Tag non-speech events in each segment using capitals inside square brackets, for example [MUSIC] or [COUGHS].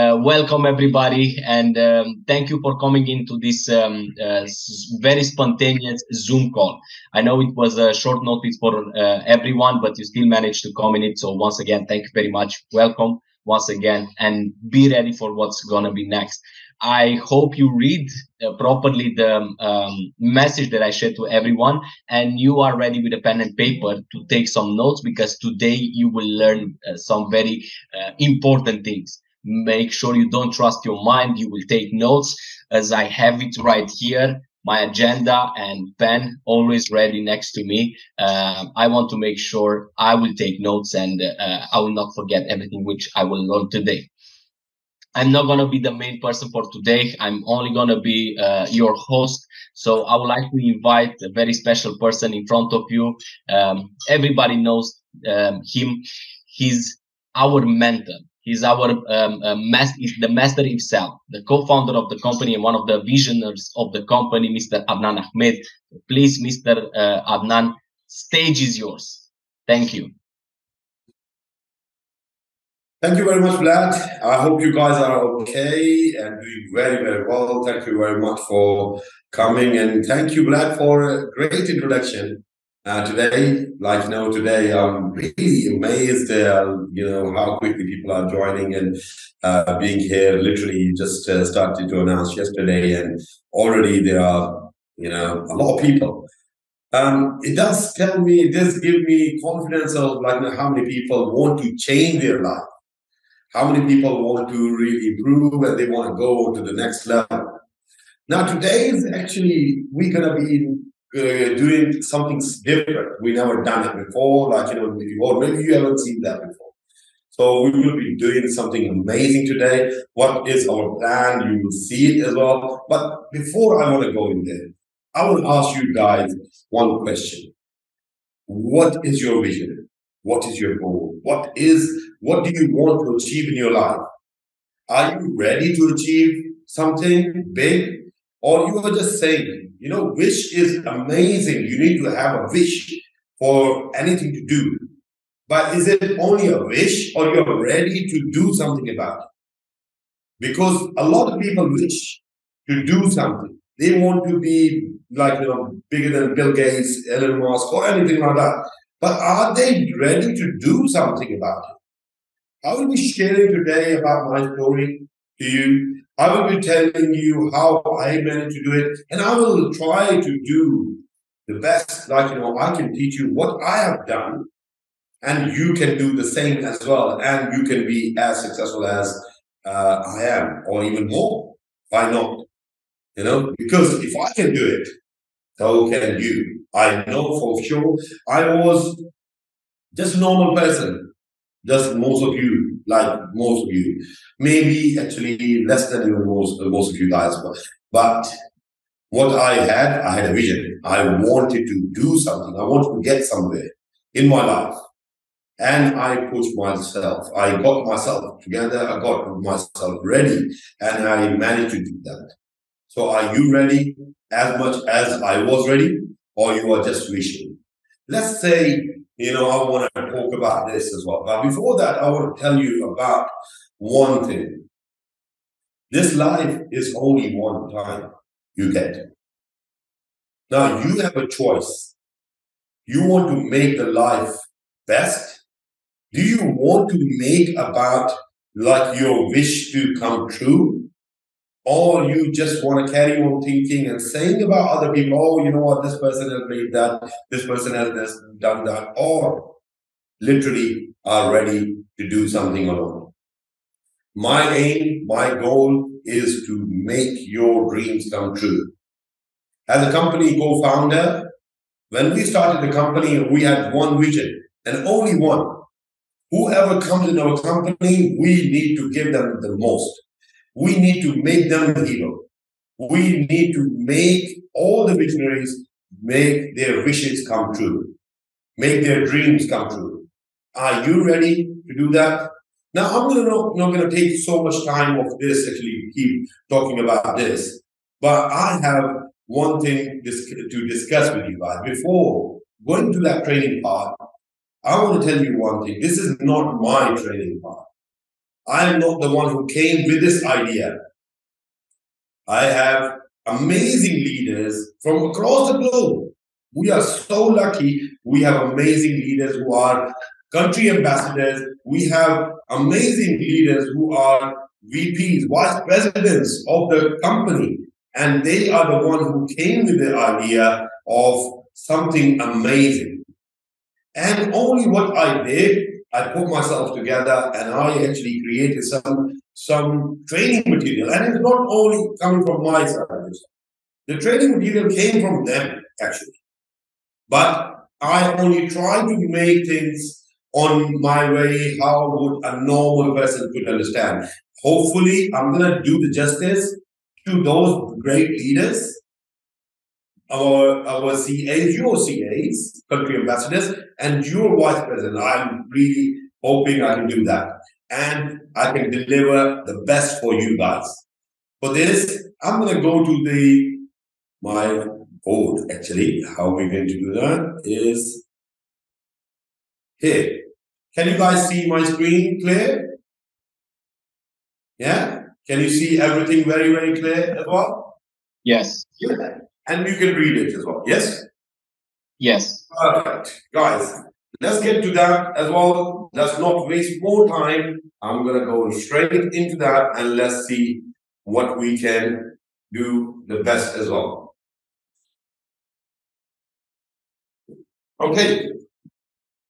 Uh, welcome everybody, and um, thank you for coming into this um, uh, very spontaneous Zoom call. I know it was a short notice for uh, everyone, but you still managed to come in it. So once again, thank you very much. Welcome once again, and be ready for what's gonna be next. I hope you read uh, properly the um, message that I shared to everyone, and you are ready with a pen and paper to take some notes because today you will learn uh, some very uh, important things make sure you don't trust your mind. You will take notes. As i have it right here my agenda and pen always ready next to me. Uh, i want to make sure i will take notes and uh, i will not forget everything which i will learn today. I'm not going to be the main person for today. I'm only going to be uh, your host. So i would like to invite a very special person in front of you. Um, everybody knows um, him. He's our mentor He's our um, uh, mas- the master himself, the co-founder of the company and one of the visionaries of the company, Mr. Adnan Ahmed. Please, Mr. Uh, Adnan, stage is yours. Thank you. Thank you very much, Vlad. I hope you guys are okay and doing very, very well. Thank you very much for coming and thank you, Vlad, for a great introduction. Uh, today, like you know, today I'm really amazed, uh, you know, how quickly people are joining and uh, being here. Literally, just uh, started to announce yesterday, and already there are, you know, a lot of people. Um, it does tell me, it does give me confidence of like how many people want to change their life, how many people want to really improve and they want to go to the next level. Now, today is actually we're gonna be uh, doing something different. We never done it before, like you know, or maybe you haven't seen that before. So we will be doing something amazing today. What is our plan? You will see it as well. But before I want to go in there, I want to ask you guys one question. What is your vision? What is your goal? What is what do you want to achieve in your life? Are you ready to achieve something big? Or you are just saying, you know, wish is amazing. You need to have a wish for anything to do. But is it only a wish or you're ready to do something about it? Because a lot of people wish to do something. They want to be like, you know, bigger than Bill Gates, Elon Musk, or anything like that. But are they ready to do something about it? I will be sharing today about my story to you. I will be telling you how I managed to do it, and I will try to do the best. Like, you know, I can teach you what I have done, and you can do the same as well, and you can be as successful as uh, I am, or even more. Why not? You know, because if I can do it, so can you. I know for sure I was just normal person, just most of you like most of you. Maybe actually less than even most, most of you guys. But, but what I had, I had a vision. I wanted to do something. I wanted to get somewhere in my life. And I pushed myself. I got myself together. I got myself ready and I managed to do that. So are you ready as much as I was ready or you are just wishing? Let's say you know, I want to talk about this as well. But before that, I want to tell you about one thing. This life is only one time you get. Now you have a choice. You want to make the life best? Do you want to make about like your wish to come true? Or you just want to carry on thinking and saying about other people, oh, you know what, this person has made that, this person has this, done that, or literally are ready to do something alone. My aim, my goal is to make your dreams come true. As a company co-founder, when we started the company, we had one vision and only one. Whoever comes in our company, we need to give them the most. We need to make them a hero. We need to make all the visionaries make their wishes come true, make their dreams come true. Are you ready to do that? Now, I'm gonna not, not going to take so much time of this, actually, keep talking about this, but I have one thing to discuss with you guys. Before going to that training part, I want to tell you one thing. This is not my training part. I'm not the one who came with this idea. I have amazing leaders from across the globe. We are so lucky. We have amazing leaders who are country ambassadors. We have amazing leaders who are VPs, vice presidents of the company. And they are the one who came with the idea of something amazing. And only what I did, I put myself together and I actually created some some training material. And it's not only coming from my side. The training material came from them, actually. But I only try to make things on my way how would a normal person could understand. Hopefully, I'm going to do the justice to those great leaders, our, our CAs, your CAs, country ambassadors, and your vice president. I'm really hoping I can do that. And I can deliver the best for you guys. For this, I'm going to go to the my board actually. How we're going to do that is here. Can you guys see my screen clear? Yeah? Can you see everything very, very clear as well? Yes. And you can read it as well. Yes? Yes. Perfect. Guys, let's get to that as well. Let's not waste more time. I'm going to go straight into that and let's see what we can do the best as well. Okay.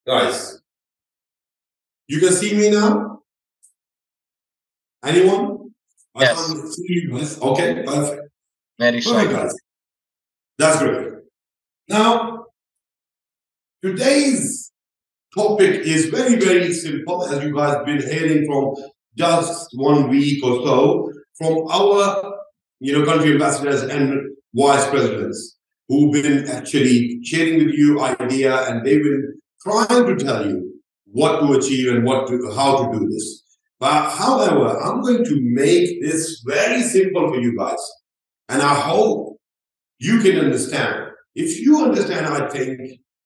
Guys, you can see me now? Anyone? Yes. Okay, perfect. Very sure. guys. That's great. Now, today's topic is very, very simple, as you guys have been hearing from just one week or so from our you know country ambassadors and vice presidents who've been actually sharing with you idea and they've been trying to tell you what to achieve and what to, how to do this. But however, I'm going to make this very simple for you guys. And I hope you can understand. If you understand, I think,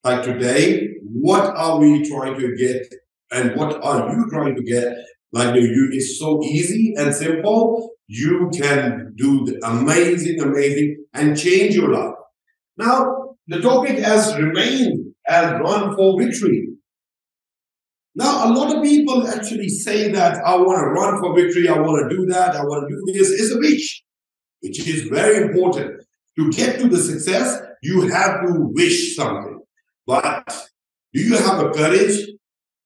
like today, what are we trying to get and what are you trying to get? Like you, it's so easy and simple. You can do the amazing, amazing and change your life. Now, the topic has remained as run for victory. Now, a lot of people actually say that I want to run for victory, I want to do that, I want to do this. It's a wish, which is very important. To get to the success, you have to wish something. But do you have the courage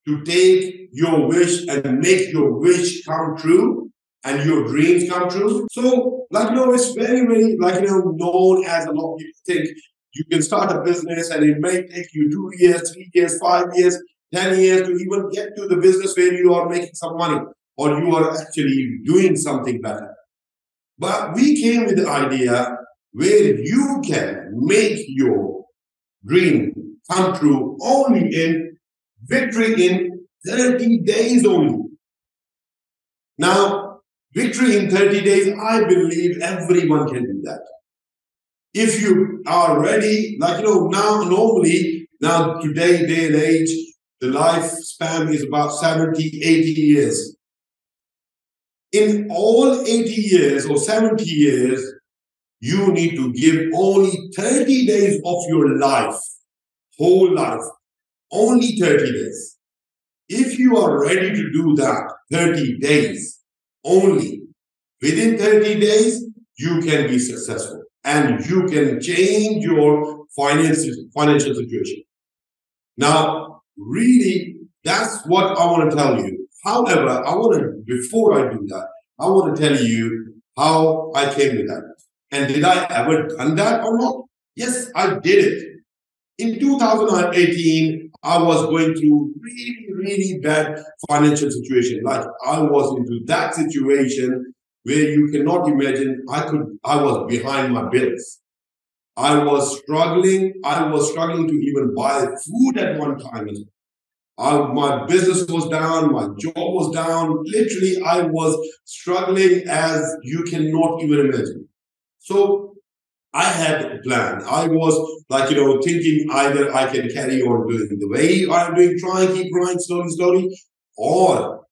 to take your wish and make your wish come true and your dreams come true? So, like, you know, it's very, very, like, you know, known as a lot of people think you can start a business and it may take you two years, three years, five years 10 years to even get to the business where you are making some money or you are actually doing something better. But we came with the idea where you can make your dream come true only in victory in 30 days only. Now, victory in 30 days, I believe everyone can do that. If you are ready, like you know, now normally, now today, day and age, the lifespan is about 70, 80 years. In all 80 years or 70 years, you need to give only 30 days of your life, whole life, only 30 days. If you are ready to do that 30 days only, within 30 days, you can be successful and you can change your financial, financial situation. Now, really, that's what I want to tell you. However, I want to, before I do that, I want to tell you how I came to that. And did I ever done that or not? Yes, I did it. In 2018, I was going through really, really bad financial situation. Like I was into that situation where you cannot imagine I could I was behind my bills. I was struggling. I was struggling to even buy food at one time. I, my business was down. My job was down. Literally, I was struggling as you cannot even imagine. So I had a plan. I was like, you know, thinking either I can carry on doing the way I'm doing, try and keep growing slowly, slowly, or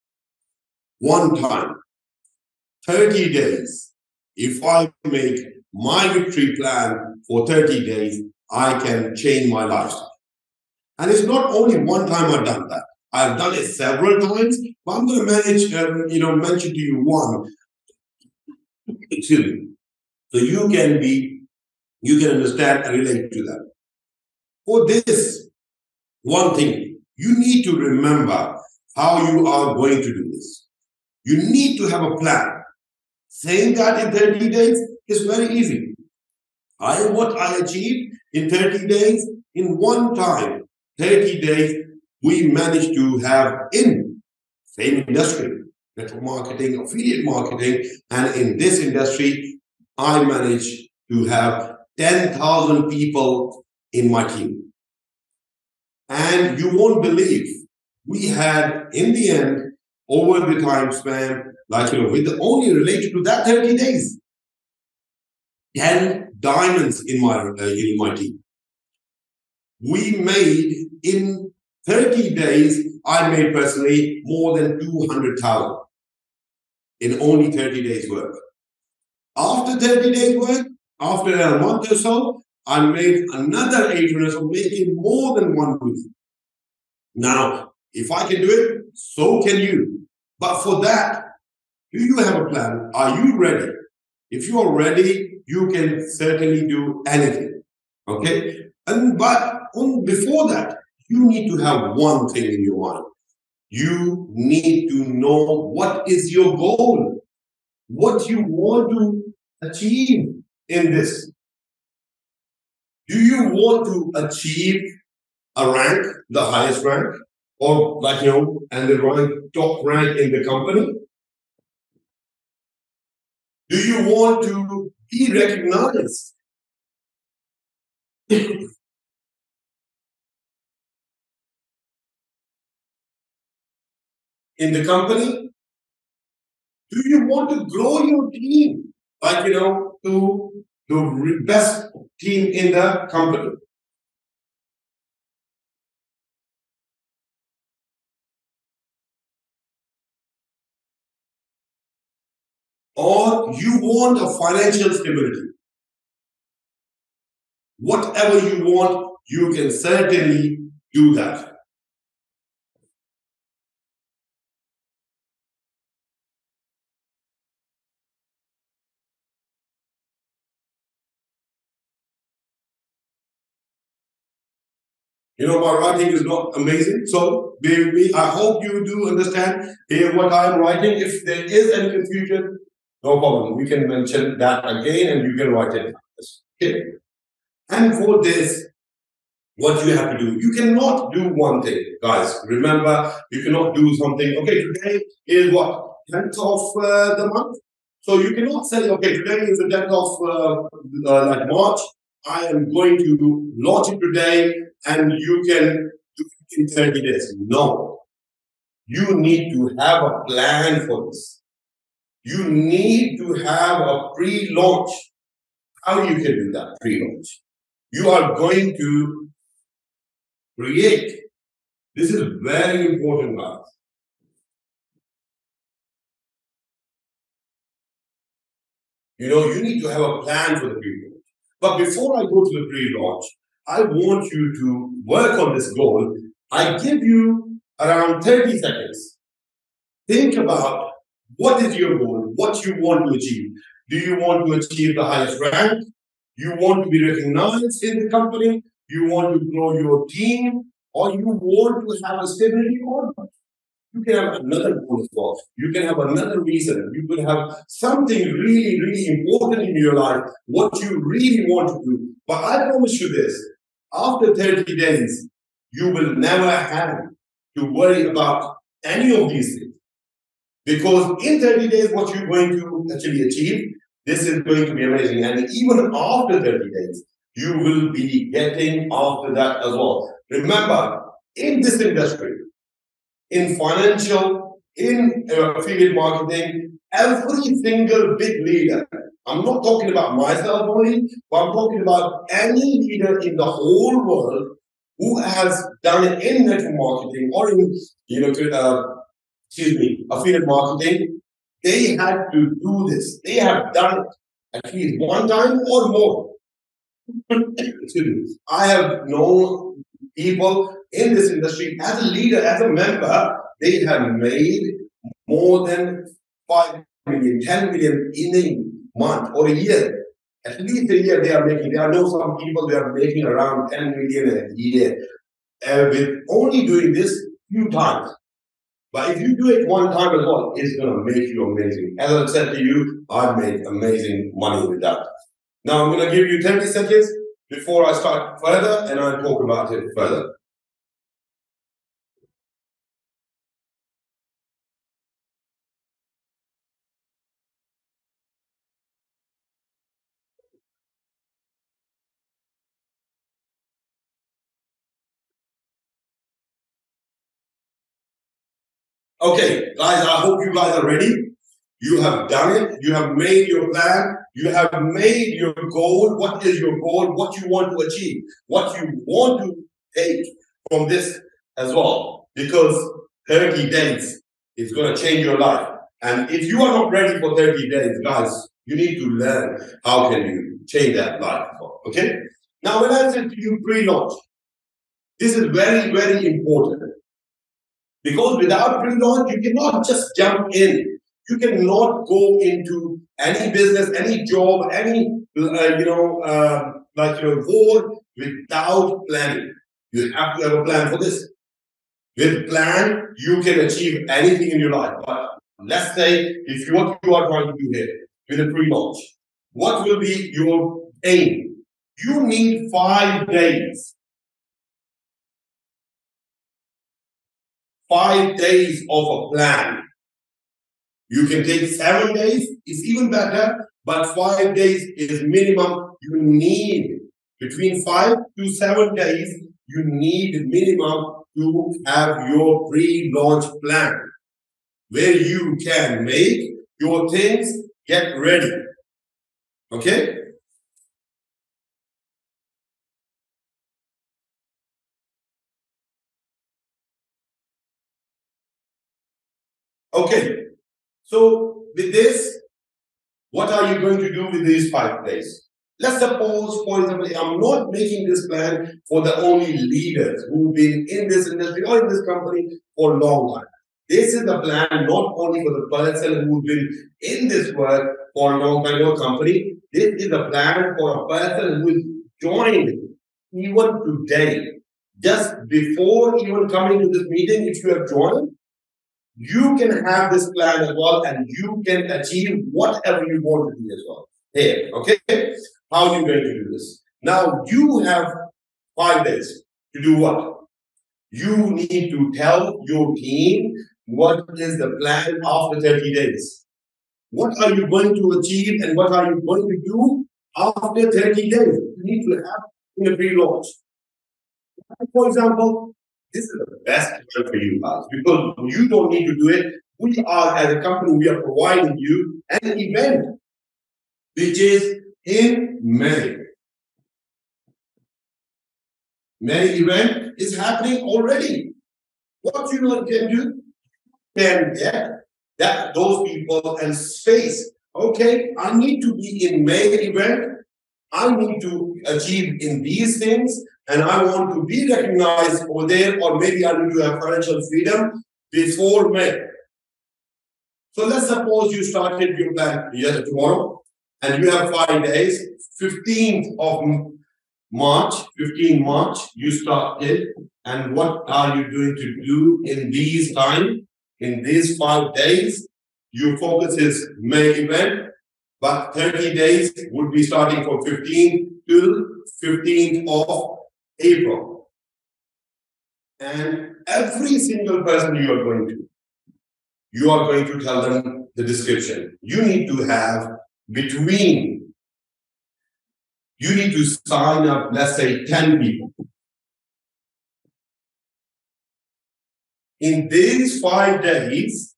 one time, 30 days, if I make my victory plan for 30 days, I can change my lifestyle. And it's not only one time I've done that. I've done it several times, but I'm going to manage, um, you know, mention to you one. Excuse me. So you can be, you can understand and relate to that. For this, one thing, you need to remember how you are going to do this. You need to have a plan. Saying that in 30 days is very easy. I what I achieved in 30 days in one time. 30 days we managed to have in same industry, network marketing, affiliate marketing, and in this industry, I managed to have 10,000 people in my team. And you won't believe we had, in the end, over the time span, like, you know, with the only related to that 30 days, 10 diamonds in my, uh, in my team. We made in 30 days, I made personally more than 200,000 in only 30 days work. After 30 days work, after a month or so, I made another 800, so making more than 1 million. Now, if I can do it, so can you. But for that, do you have a plan? Are you ready? If you are ready, you can certainly do anything. Okay? And but on, before that, you need to have one thing in your mind. You need to know what is your goal, what you want to achieve in this. Do you want to achieve a rank, the highest rank, or like you know, and the rank, top rank in the company? Do you want to be recognized? [LAUGHS] in the company? Do you want to grow your team? Like, you know, to the best team in the company? Or you want a financial stability. Whatever you want, you can certainly do that. You know, my writing is not amazing. So. I hope you do understand here what I'm writing. If there is any confusion, no problem. We can mention that again and you can write it. Okay. And for this, what you have to do, you cannot do one thing, guys. Remember, you cannot do something. Okay, today is what? 10th of uh, the month. So you cannot say, okay, today is the 10th of uh, uh, like March. I am going to launch it today and you can do it in 30 days. No. You need to have a plan for this. You need to have a pre-launch. How you can do that pre-launch? You are going to create. This is very important, guys. You know, you need to have a plan for the pre-launch. But before I go to the pre-launch, I want you to work on this goal. I give you around 30 seconds. Think about what is your goal, what you want to achieve. Do you want to achieve the highest rank? You want to be recognized in the company? You want to grow your team? Or you want to have a stability or You can have another goal as well. You can have another reason. You could have something really, really important in your life, what you really want to do. But I promise you this after 30 days, you will never have to worry about any of these things. Because in 30 days, what you're going to actually achieve, this is going to be amazing. And even after 30 days, you will be getting after that as well. Remember, in this industry, in financial, in uh, affiliate marketing, every single big leader I'm not talking about myself only, but I'm talking about any leader in the whole world who has done it in network marketing or in, you know, uh, excuse me, affiliate marketing, they had to do this. They have done it at least one time or more. [COUGHS] excuse me. I have known people in this industry as a leader, as a member, they have made more than 5 million, 10 million in a month or a year. At least a year they are making. There are no some people they are making around 10 million a year. Uh, with only doing this few times. But if you do it one time as well, it's going to make you amazing. As I said to you, I've made amazing money with that. Now I'm going to give you 30 seconds before I start further and I'll talk about it further. Okay, guys, I hope you guys are ready. You have done it. You have made your plan. You have made your goal. What is your goal? What you want to achieve? What you want to take from this as well? Because 30 days is going to change your life. And if you are not ready for 30 days, guys, you need to learn how can you change that life. Okay? Now, when I said to you pre-launch, this is very, very important. Because without pre-launch, you cannot just jump in. You cannot go into any business, any job, any uh, you know, uh, like your role without planning. You have to have a plan for this. With plan, you can achieve anything in your life. But let's say if you what you are trying to do here with a pre-launch, what will be your aim? You need five days five days of a plan. You can take seven days, it's even better, but five days is minimum you need. Between five to seven days, you need minimum to have your pre-launch plan where you can make your things get ready. Okay? Okay, so with this, what are you going to do with these five days? Let's suppose, for example, I'm not making this plan for the only leaders who've been in this industry or in this company for a long time. This is the plan not only for the person who's been in this work for a long time, or company. This is the plan for a person who is joined even today. Just before even coming to this meeting, if you have joined, you can have this plan as well and you can achieve whatever you want to do as well. Here, okay? How are you going to do this? Now you have five days to do what? You need to tell your team what is the plan after 30 days. What are you going to achieve and what are you going to do after 30 days? You need to have in a pre-launch. For example, this is the best time for you guys because you don't need to do it. We are, as a company, we are providing you an event which is in May. May event is happening already. What you can do, can get that those people and space. Okay, I need to be in May event. I need to achieve in these things and I want to be recognized over there, or maybe I need to have financial freedom before May. So let's suppose you started your plan yes, tomorrow, and you have five days. 15th of March, 15 March, you started, and what are you going to do in these time? In these five days, your focus is May event, but 30 days would be starting from 15 to 15th of April. And every single person you are going to, you are going to tell them the description. You need to have between, you need to sign up, let's say 10 people. In these five days,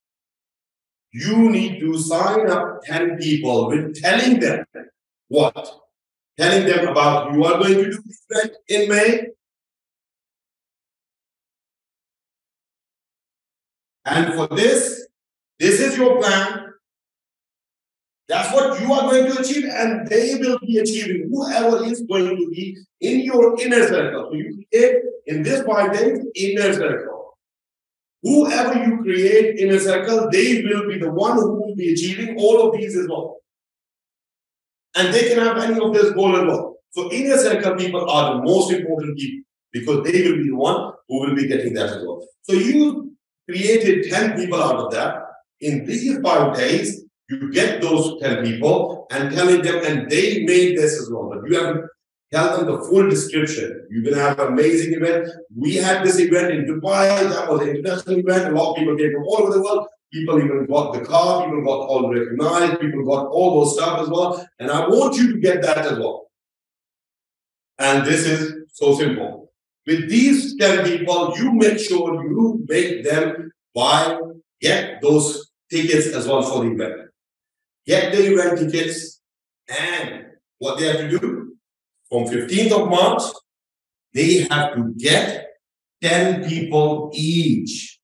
you need to sign up 10 people with telling them what? telling them about you are going to do this event in May. And for this, this is your plan. That's what you are going to achieve, and they will be achieving whoever is going to be in your inner circle. So you create in this five days inner circle. Whoever you create in a circle, they will be the one who will be achieving all of these as well. And they can have any of this goal as well. So inner circle people are the most important people because they will be the one who will be getting that as well. So you created 10 people out of that. In these five days, you get those 10 people and telling them, and they made this as well. But you have tell them the full description. You're going to have an amazing event. We had this event in Dubai. That was an international event. A lot of people came from all over the world. People even got the car. People got all recognized. People got all those stuff as well. And I want you to get that as well. And this is so simple. With these 10 people, you make sure you make them buy, get those tickets as well for the event get the event tickets, and what they have to do from 15th of March, they have to get 10 people each.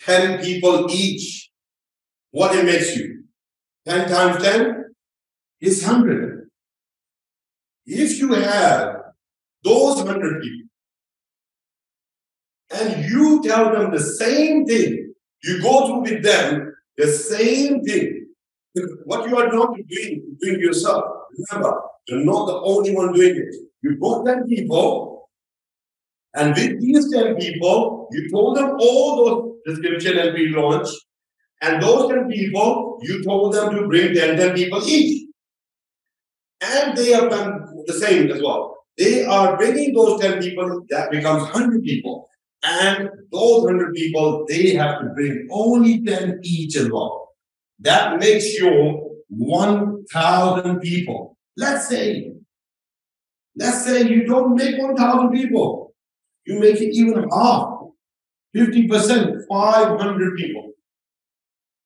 10 people each. What it makes you? 10 times 10 is 100. If you have those 100 people and you tell them the same thing you go through with them the same thing. What you are not doing, doing yourself. Remember, you're not the only one doing it. You got 10 people, and with these 10 people, you told them all those description and pre-launch, and those 10 people, you told them to bring 10, 10 people each. And they have done the same as well. They are bringing those 10 people, that becomes 100 people. And those 100 people, they have to bring only 10 each as well. That makes you 1,000 people. Let's say, let's say you don't make 1,000 people. You make it even half, 50%, 500 people.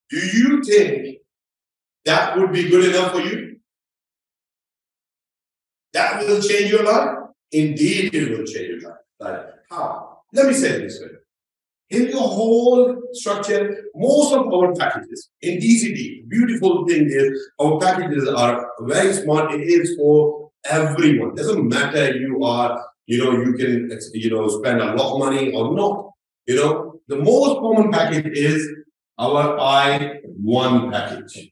Do you think that would be good enough for you? That will change your life? Indeed, it will change your life. Like how? Let me say this way. In the whole structure, most of our packages in DCT, beautiful thing is our packages are very smart. It is for everyone. Doesn't matter you are, you know, you can, you know, spend a lot of money or not. You know, the most common package is our I1 package.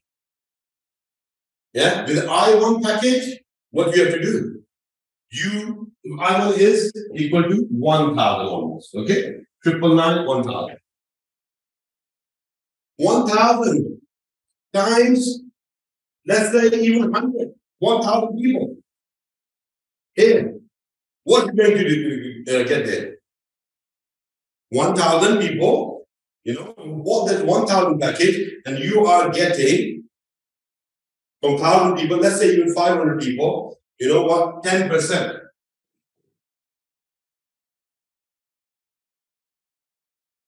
Yeah, with I1 package, what you have to do? You I1 is equal to 1000 almost. Okay? Triple nine, 1000. 1000 times, let's say even 100, 1000 people. Here, what going to uh, get there? 1000 people, you know, what that 1000 package, and you are getting from 1000 people, let's say even 500 people, you know what? 10%.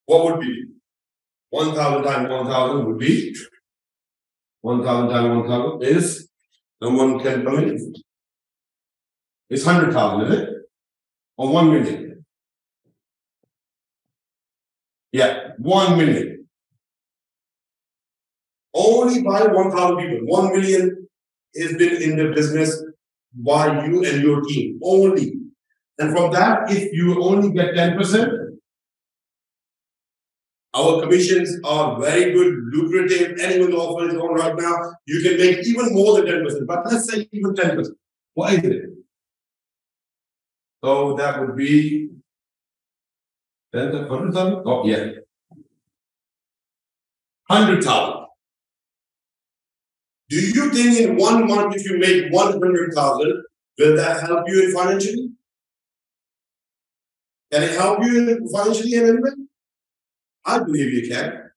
What would be? 1,000 times 1,000 would be 1,000 times 1,000 is someone can come in. It's 100,000, is it? Or 1 million? Yeah, 1 million. Only by 1,000 people. 1 million has been in the business by you and your team only. And from that, if you only get 10%, our commissions are very good, lucrative. Anyone offers on right now, you can make even more than 10%. But let's say even 10%. What is it? So that would be 100,000? Oh, yeah. 100,000. Do you think in one month, if you make 100,000, will that help you financially? Can it help you financially in any way? I believe you can.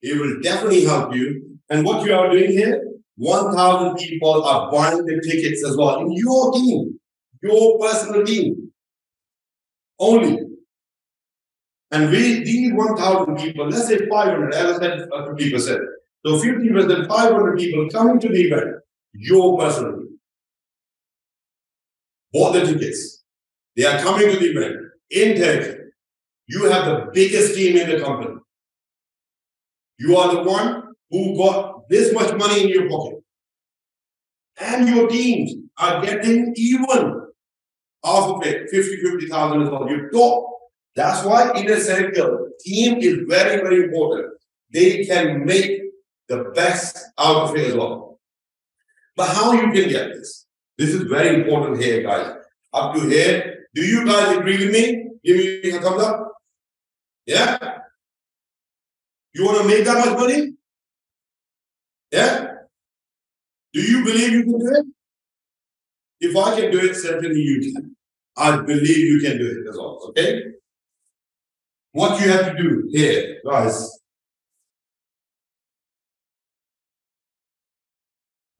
It will definitely help you. And what you are doing here, 1,000 people are buying the tickets as well in your team, your personal team. Only. And we, these 1,000 people, let's say 500, as I said, 50%. So 50%, 500 people coming to the event, your personal team. Bought the tickets. They are coming to the event. in Intake, you have the biggest team in the company. You are the one who got this much money in your pocket. And your teams are getting even half of it, 50, 50,000 as well. You top. That's why in a circle team is very, very important. They can make the best out of it as well. But how you can get this? This is very important here, guys. Up to here. Do you guys agree with me? Give me a thumbs up. Yeah? You want to make that much money? Yeah? Do you believe you can do it? If I can do it, certainly you can. I believe you can do it as well. Okay? What you have to do here, guys.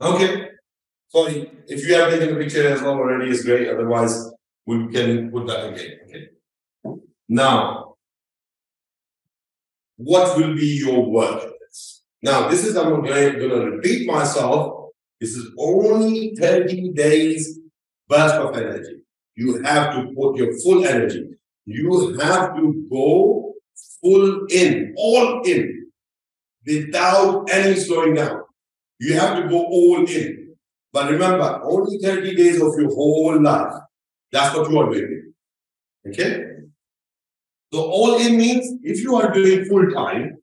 Okay. Sorry, if you have taken a picture as well already, it's great. Otherwise, we can put that again. Okay. Now, what will be your work? Now, this is, I'm going to repeat myself. This is only 30 days burst of energy. You have to put your full energy. You have to go full in, all in, without any slowing down. You have to go all in. But remember, only 30 days of your whole life. That's what you are doing. Okay? So all in means if you are doing full time,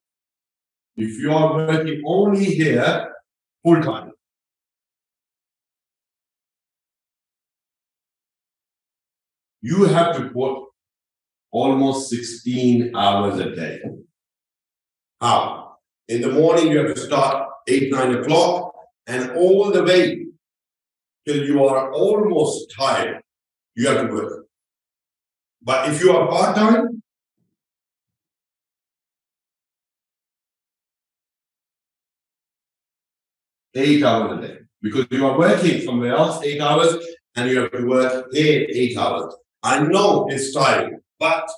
if you are working only here full time, you have to put almost 16 hours a day. How? In the morning, you have to start 8, 9 o'clock, and all the way till you are almost tired, you have to work. But if you are part time, eight hours a day because you are working somewhere else eight hours and you have to work here eight hours. I know it's tiring, but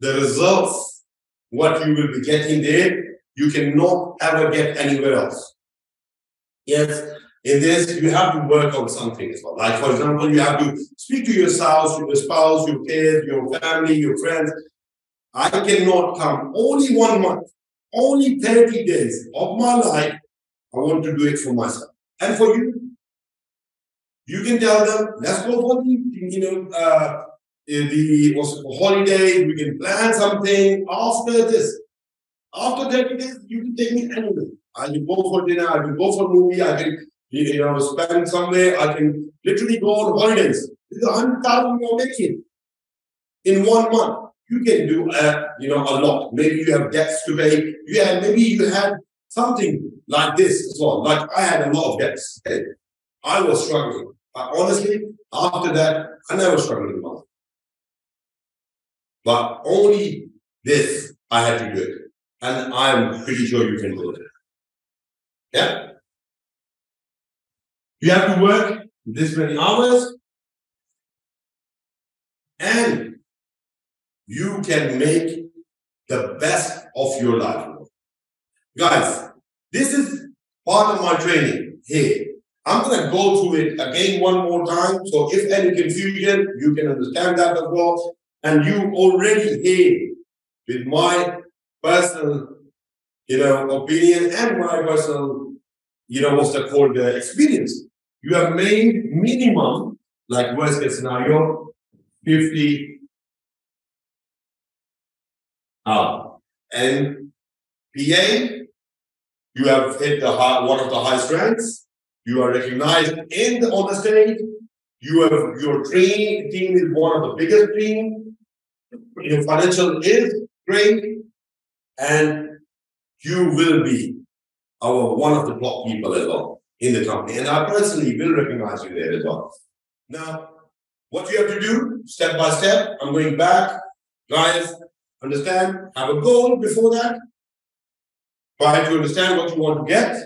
the results, what you will be getting there, you cannot ever get anywhere else. Yes, in this, you have to work on something as well. Like, for example, you have to speak to your spouse, your spouse, your kids, your family, your friends. I cannot come only one month, only 30 days of my life I want to do it for myself and for you. You can tell them, let's go for the, you know, uh, the holiday. We can plan something after this. After 30 days, you can take me anywhere. I can go for dinner. I can go for a movie. I can, you know, spend somewhere. I can literally go on holidays. I'm telling you already. In one month, you can do, uh, you know, a lot. Maybe you have debts to pay. You have, maybe you had something like this as well. Like I had a lot of debts. I was struggling. But honestly, after that, I never struggled in. But only this, I had to do it. And I'm pretty sure you can do it. Yeah? You have to work this many hours and you can make the best of your life. Guys, this is part of my training here. I'm going to go through it again one more time. So if any confusion, you can understand that as well. And you already hear with my personal, you know, opinion and my personal, you know, what's that called, the experience. You have made minimum, like worst case scenario, 50 ah, hours. And PA, you have hit the high, one of the high strengths. You are recognized in the, on the stage. You have your training team is one of the biggest team. Your financial is great, and you will be our one of the top people as well in the company. And I personally will recognize you there as well. Now, what you have to do step by step. I'm going back, guys. Understand? Have a goal before that. Try to understand what you want to get,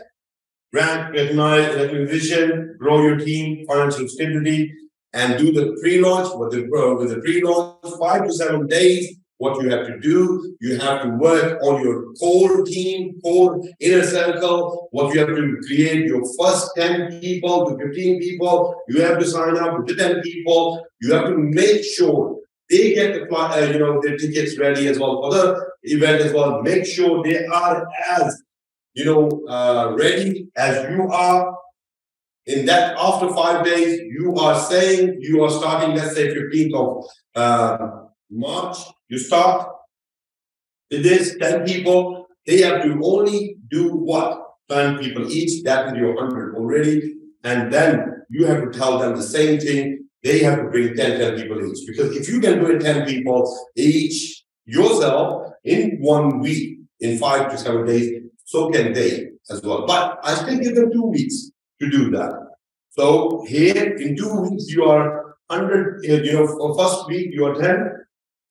rank, recognize, recognition, grow your team, financial stability, and do the pre-launch with the, uh, the pre-launch, five to seven days. What you have to do, you have to work on your core team, core inner circle. What you have to create your first 10 people to 15 people. You have to sign up with the 10 people. You have to make sure they get the uh, you know their tickets ready as well for the event as well. Make sure they are as you know uh, ready as you are. In that, after five days, you are saying you are starting. Let's say 15th of uh, March. You start. It is 10 people. They have to only do what? 10 people each. That is your 100 already. And then you have to tell them the same thing. They have to bring 10, 10 people each. Because if you can do it 10 people each yourself in one week, in five to seven days, so can they as well. But I still give them two weeks to do that. So here in two weeks, you are 100, you know, first week you are 10,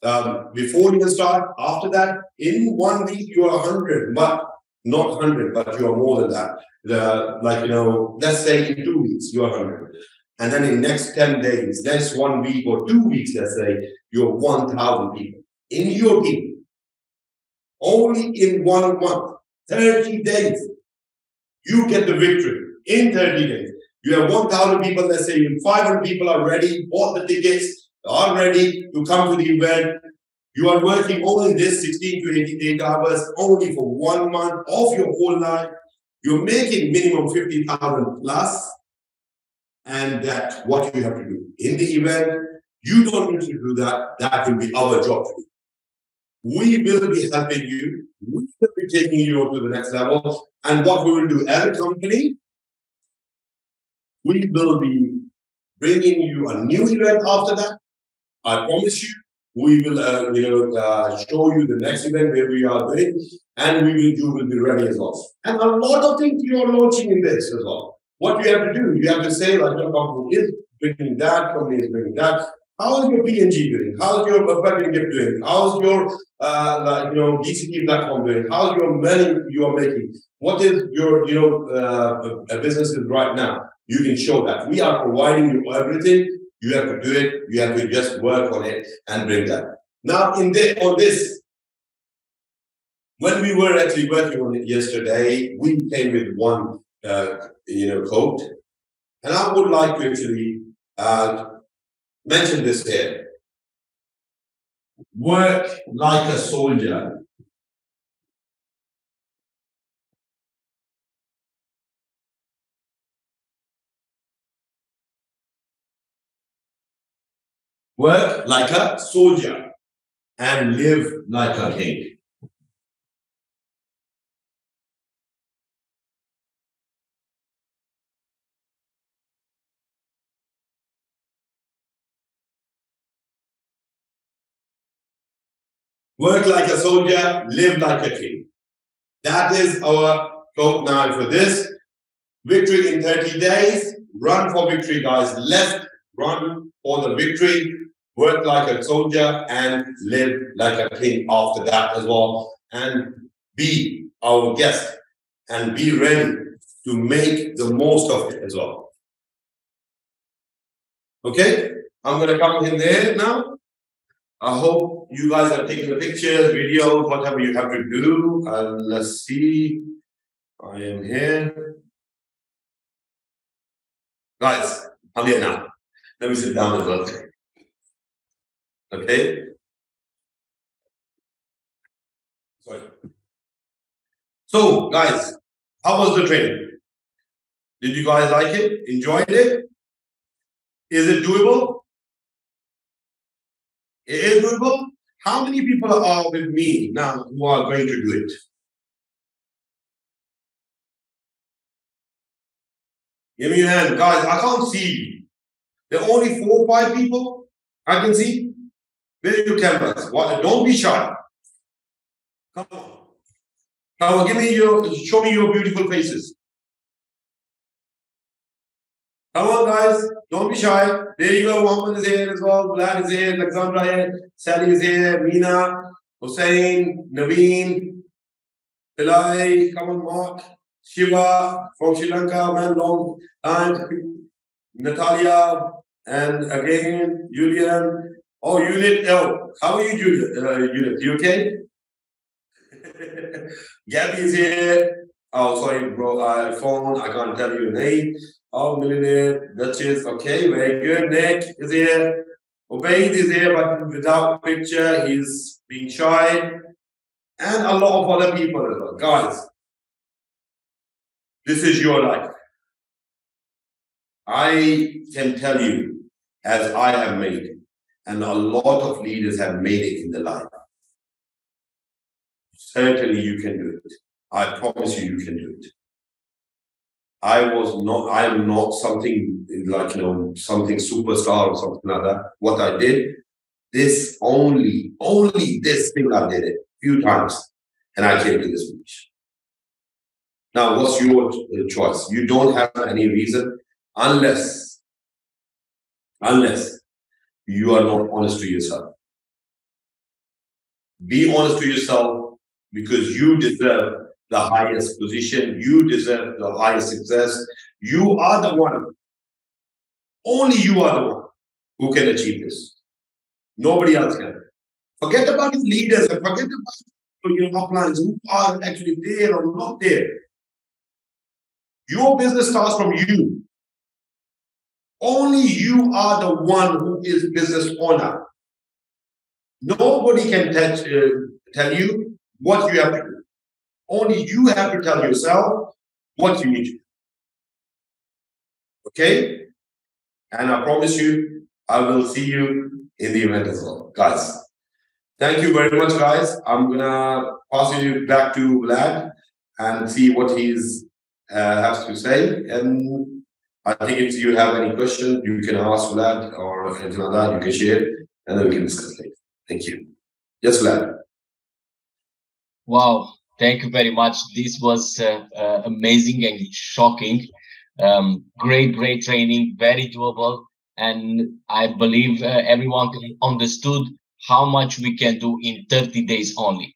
um, before you start. After that, in one week, you are 100, but not 100, but you are more than that. The, like, you know, let's say in two weeks, you are 100. And then in next 10 days, next one week or two weeks, let's say, you're 1,000 people in your team. Only in one month, 30 days, you get the victory in 30 days. You have 1,000 people, let's say 500 people are ready, bought the tickets, are ready to come to the event. You are working only this 16 to 88 hours only for one month of your whole life. You're making minimum 50,000 plus, and that what you have to do. In the event, you don't need to do that. That will be our job to do. We will be helping you. We will be taking you up to the next level. And what we will do as a company, we will be bringing you a new event after that. I promise you, we will, uh, you know, uh, show you the next event where we are doing, and we will do will be ready as well. And a lot of things you are launching in this as well. What you have to do, you have to say, like, your company is bringing that, company is bringing that. How is your PNG doing? How is your gift doing? How is your, uh, like, you know, DCT platform doing? How is your money you are making? What is your, you know, uh, businesses right now? You can show that. We are providing you everything you have to do it. You have to just work on it and bring that. Now, in the, on this, when we were actually working on it yesterday, we came with one, uh, you know, quote, and I would like to actually uh, mention this here. Work like a soldier Work like a soldier and live like a king. Work like a soldier, live like a king. That is our quote now for this. Victory in 30 days. Run for victory, guys. Let's run for the victory work like a soldier and live like a king after that as well. And be our guest and be ready to make the most of it as well. Okay, I'm gonna come in there now. I hope you guys are taking the pictures, videos, whatever you have to do. Uh, let's see. I am here. Guys, I'm here now. Let me sit down as well. Okay. Sorry. So, guys, how was the training? Did you guys like it? Enjoyed it? Is it doable? It is doable. How many people are with me now who are going to do it? Give me your hand, guys. I can't see. There are only four or five people I can see. Where your cameras? What? Don't be shy. Come on. Come on, give me your show me your beautiful faces. On, guys. Don't be shy. There you go. Mohammed is here as well. Vlad is here. Alexandra here. Sally is here. Mina, Hussein, Naveen, Pilai. Come on, Mark. Shiva from Sri Lanka, man, long time. Natalia, and again, Julian, Oh, Unit L. How are you, Julian? Uh, Unit? You okay? [LAUGHS] Gabby is here. Oh, sorry, bro. Uh, phone. I can't tell you your name. Oh, millionaire, Duchess. Okay, very good. Nick is here. Ubaid is here, but without picture, he's being shy. And a lot of other people as well. Guys, this is your life. I can tell you, as I have made, and a lot of leaders have made it in the life. Certainly you can do it. I promise you, you can do it. I was not, I am not something like, you know, something superstar or something like that. What I did, this only, only this thing I did it a few times and I came to this position. Now, what's your choice? You don't have any reason unless, unless you are not honest to yourself. Be honest to yourself because you deserve the highest position. You deserve the highest success. You are the one. Only you are the one who can achieve this. Nobody else can. Forget about the leaders and forget about your uplines who are actually there or not there. Your business starts from you. Only you are the one who is business owner. Nobody can touch, uh, tell you what you have to do. Only you have to tell yourself what you need to do. Okay? And I promise you, I will see you in the event as well. Guys, thank you very much, guys. I'm going to pass you back to Vlad and see what he's uh, has to say. And I think if you have any questions, you can ask Vlad or anything like that, you can share and then we can discuss later. Thank you. Yes, Vlad. Wow, thank you very much. This was uh, uh, amazing and shocking. Um, great, great training, very doable. And I believe uh, everyone understood how much we can do in 30 days only.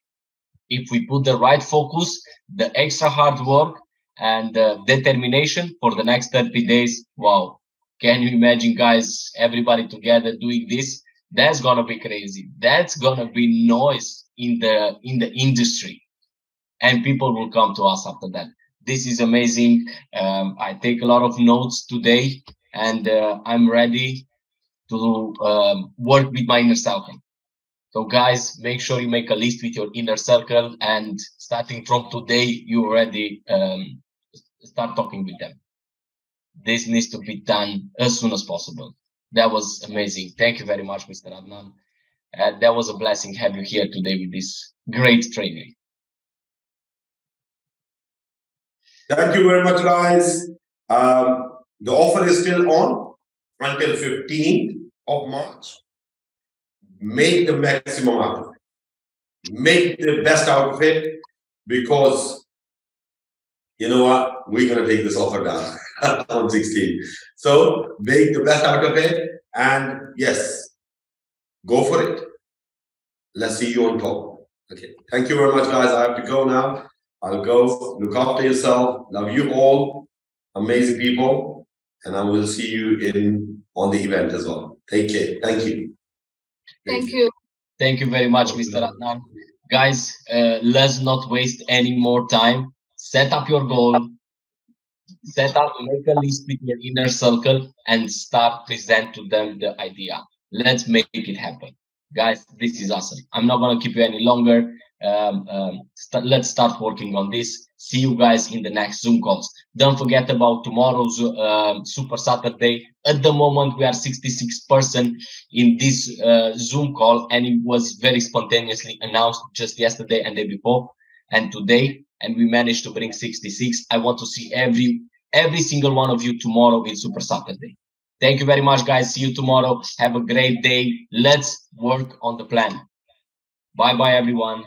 If we put the right focus, the extra hard work, and uh, determination for the next 30 days. Wow. Can you imagine, guys, everybody together doing this? That's gonna be crazy. That's gonna be noise in the in the industry, and people will come to us after that. This is amazing. Um, I take a lot of notes today, and uh, I'm ready to um, work with my inner circle. So, guys, make sure you make a list with your inner circle, and starting from today, you already um, start talking with them. This needs to be done as soon as possible. That was amazing. Thank you very much, Mr. Adnan. Uh, that was a blessing have you here today with this great training. Thank you very much, guys. Um, the offer is still on until 15th of March. Make the maximum out of it. Make the best out of it because you know what? We're going to take this offer down [LAUGHS] on 16. So make the best out of it. And yes, go for it. Let's see you on top. Okay. Thank you very much, guys. I have to go now. I'll go. Look after yourself. Love you all. Amazing people. And I will see you in on the event as well. Take care. Thank you. Thank you. Thank you very much, Mr. Adnan. Guys, uh, let's not waste any more time set up your goal, set up, make a list with your inner circle, and start present to them the idea. Let's make it happen, guys. This is awesome. I'm not gonna keep you any longer. Um, um, st let's start working on this. See you guys in the next Zoom calls. Don't forget about tomorrow's um, Super Saturday. At the moment, we are 66% in this uh, Zoom call, and it was very spontaneously announced just yesterday and day before. And today, and we managed to bring 66. I want to see every every single one of you tomorrow in Super Saturday. Thank you very much, guys. See you tomorrow. Have a great day. Let's work on the plan. Bye bye, everyone.